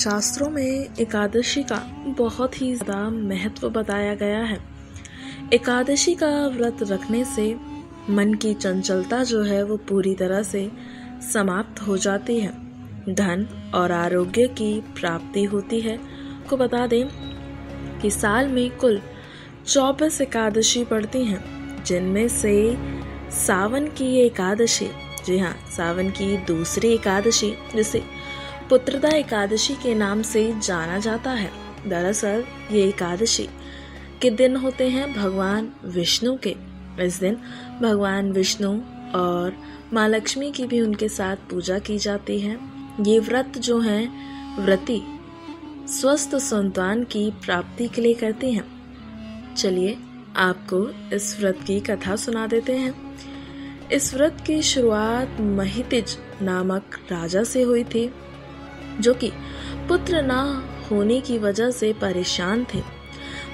शास्त्रों में एकादशी का बहुत ही ज़्यादा महत्व बताया गया है। एकादशी का व्रत रखने से मन की चंचलता जो है वो पूरी तरह से समाप्त हो जाती है। धन और आरोग्य की प्राप्ति होती है। को बता दें कि साल में कुल चौबीस एकादशी पड़ती हैं, जिनमें से सावन की एकादशी, जी हाँ सावन की दूसरी एकादशी, जिसे पुत्रदा एकादशी के नाम से जाना जाता है। दरअसल, ये एकादशी के दिन होते हैं? भगवान विष्णु के। इस दिन भगवान विष्णु और माँ लक्ष्मी की भी उनके साथ पूजा की जाती है। ये व्रत जो है, व्रति स्वस्थ संतान की प्राप्ति के लिए करते हैं। चलिए, आपको इस व्रत की कथा सुना देते हैं। इस व्रत की शुरुआत महितिज नामक राजा से हुई थी। जो कि पुत्र न होने की वजह से परेशान थे।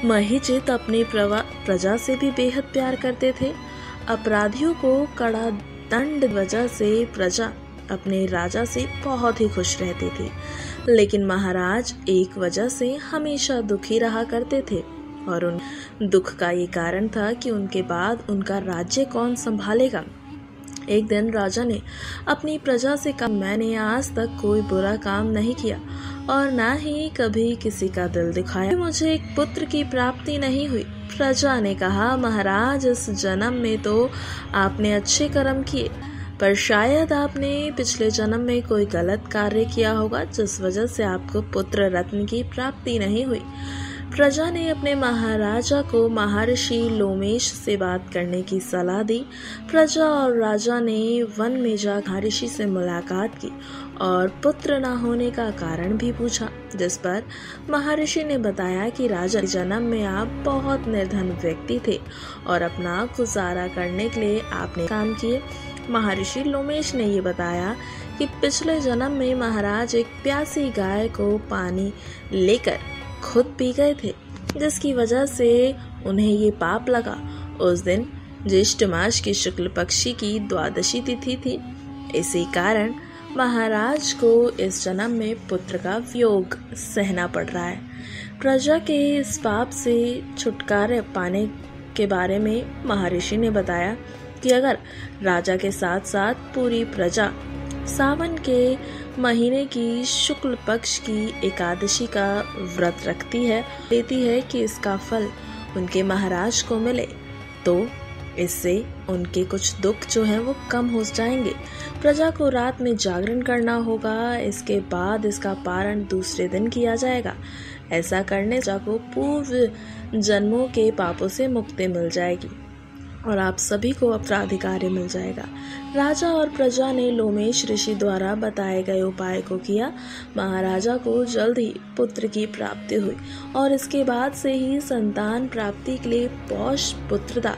महिजित अपनी प्रजा से भी बेहद प्यार करते थे। अपराधियों को कड़ा दंड वजह से प्रजा अपने राजा से बहुत ही खुश रहती थी। लेकिन महाराज एक वजह से हमेशा दुखी रहा करते थे और उन दुख का ये कारण था कि उनके बाद उनका राज्य कौन संभालेगा। एक दिन राजा ने अपनी प्रजा से कहा, मैंने आज तक कोई बुरा काम नहीं किया और न ही कभी किसी का दिल दिखाया। मुझे एक पुत्र की प्राप्ति नहीं हुई। प्रजा ने कहा, महाराज, इस जन्म में तो आपने अच्छे कर्म किए, पर शायद आपने पिछले जन्म में कोई गलत कार्य किया होगा, जिस वजह से आपको पुत्र रत्न की प्राप्ति नहीं हुई। प्रजा ने अपने महाराजा को महर्षि लोमेश से बात करने की सलाह दी। प्रजा और राजा ने वन में जा महर्षि से मुलाकात की और पुत्र न होने का कारण भी पूछा, जिस पर महर्षि ने बताया कि राजा जन्म में आप बहुत निर्धन व्यक्ति थे और अपना गुजारा करने के लिए आपने काम किए। महर्षि लोमेश ने ये बताया कि पिछले जन्म में महाराज एक प्यासी गाय को पानी लेकर खुद पी गए थे, जिसकी वजह से उन्हें ये पाप लगा। उस दिन ज्येष्ठ मास की शुक्ल पक्षी की द्वादशी तिथि थी। इसी कारण महाराज को इस जन्म में पुत्र का वियोग सहना पड़ रहा है। प्रजा के इस पाप से छुटकारा पाने के बारे में महर्षि ने बताया कि अगर राजा के साथ साथ पूरी प्रजा सावन के महीने की शुक्ल पक्ष की एकादशी का व्रत रखती है, देती है कि इसका फल उनके महाराज को मिले। तो इससे उनके कुछ दुख जो हैं वो कम हो जाएँगे। प्रजा को रात में जागरण करना होगा, इसके बाद इसका पारण दूसरे दिन किया जाएगा। ऐसा करने जा को पूर्व जन्मों के पापों से मुक्ति मिल जाएगी। और आप सभी को उत्तराधिकारी मिल जाएगा। राजा और प्रजा ने लोमेश ऋषि द्वारा बताए गए उपाय को किया। महाराजा को जल्द ही पुत्र की प्राप्ति हुई और इसके बाद से ही संतान प्राप्ति के लिए पौष पुत्रदा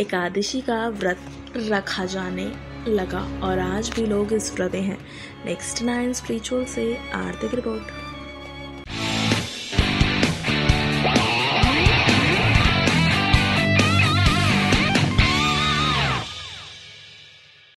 एकादशी का व्रत रखा जाने लगा और आज भी लोग इस व्रत हैं। नेक्स्ट नाइन स्पिरिचुअल से आर्थिक रिपोर्ट।